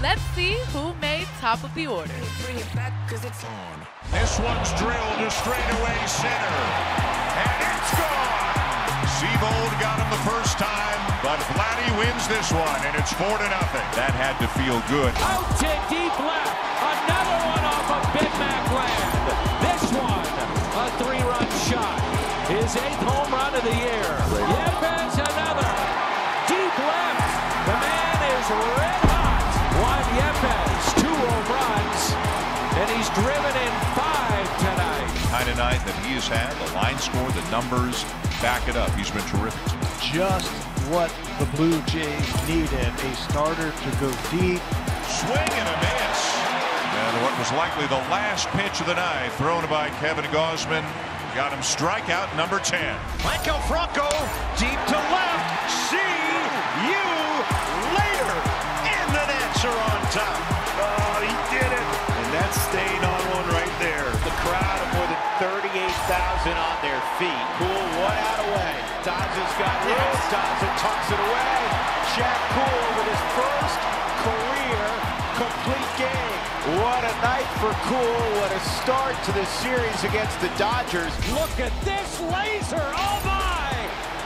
Let's see who made top of the order. This one's drilled to straightaway center. And it's gone. Seabold got him the first time, but Vladdy wins this one, and it's four to nothing. That had to feel good. Out to deep left. Another one off of Big Mac land. This one, a three-run shot. His eighth home run of the year. Yepez Juan Yepez, two home runs, and he's driven in five tonight. Kind of night that he has had. The line score, the numbers back it up. He's been terrific. Just what the Blue Jays needed. A starter to go deep. Swing and a miss. And what was likely the last pitch of the night thrown by Kevin Gausman got him strikeout number 10. Maikel Franco deep on their feet. Kuhl one out away. Dodgers got this. Dodger tucks it away. Chad Kuhl with his first career complete game. What a night for Kuhl. What a start to the series against the Dodgers. Look at this laser. Oh, my.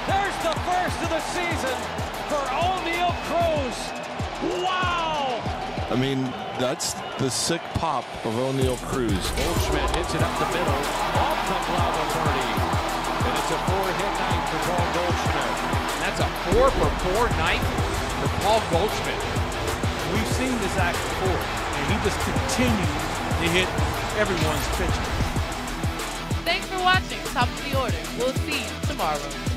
There's the first of the season for Oneil Cruz. Wow. I mean, that's the sick pop of Oneil Cruz. Goldschmidt hits it up the middle. A four-hit night for Paul Goldschmidt. That's a four for four night for Paul Goldschmidt. We've seen this act before, and he just continues to hit everyone's pitches. Thanks for watching Top of the Order. We'll see you tomorrow.